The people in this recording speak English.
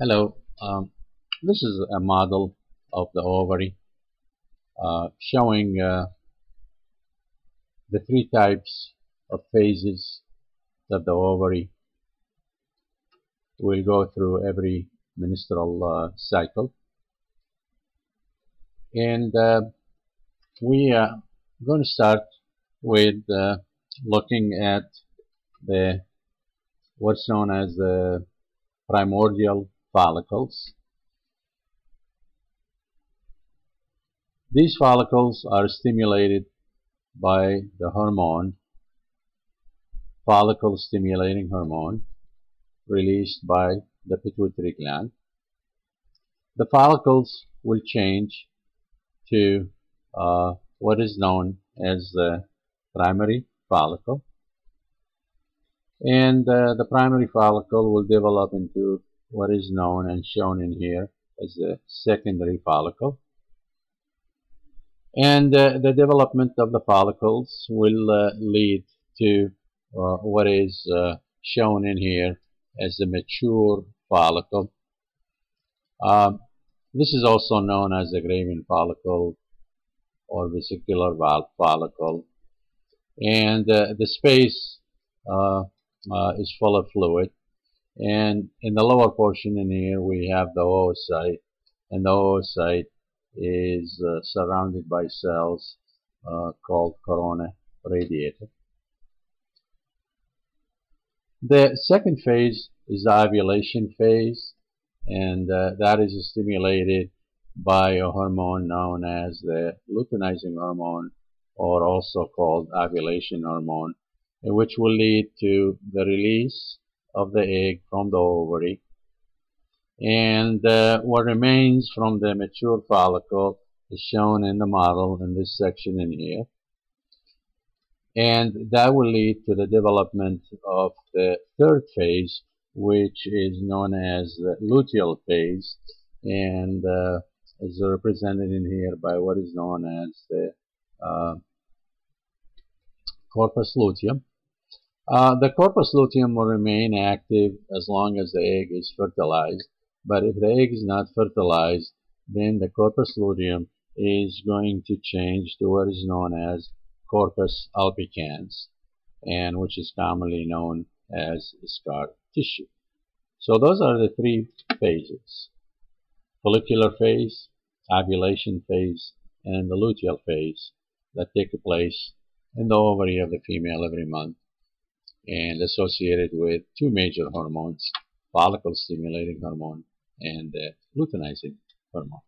Hello, um, this is a model of the ovary uh, showing uh, the three types of phases that the ovary will go through every menstrual uh, cycle. And uh, we are going to start with uh, looking at the what's known as the primordial follicles. These follicles are stimulated by the hormone, follicle stimulating hormone, released by the pituitary gland. The follicles will change to uh, what is known as the primary follicle and uh, the primary follicle will develop into what is known and shown in here as the secondary follicle. And uh, the development of the follicles will uh, lead to uh, what is uh, shown in here as the mature follicle. Um, this is also known as the Graafian follicle or vesicular valve follicle. And uh, the space uh, is full of fluid and in the lower portion in here we have the oocyte and the oocyte is uh, surrounded by cells uh, called corona radiata. The second phase is the ovulation phase and uh, that is stimulated by a hormone known as the luteinizing hormone or also called ovulation hormone which will lead to the release of the egg from the ovary. And uh, what remains from the mature follicle is shown in the model in this section in here. And that will lead to the development of the third phase which is known as the luteal phase. And uh, is represented in here by what is known as the uh, corpus luteum uh, the corpus luteum will remain active as long as the egg is fertilized, but if the egg is not fertilized, then the corpus luteum is going to change to what is known as corpus albicans, and which is commonly known as scar tissue. So those are the three phases. Follicular phase, ovulation phase, and the luteal phase that take place in the ovary of the female every month and associated with two major hormones, follicle stimulating hormone and uh, luteinizing hormone.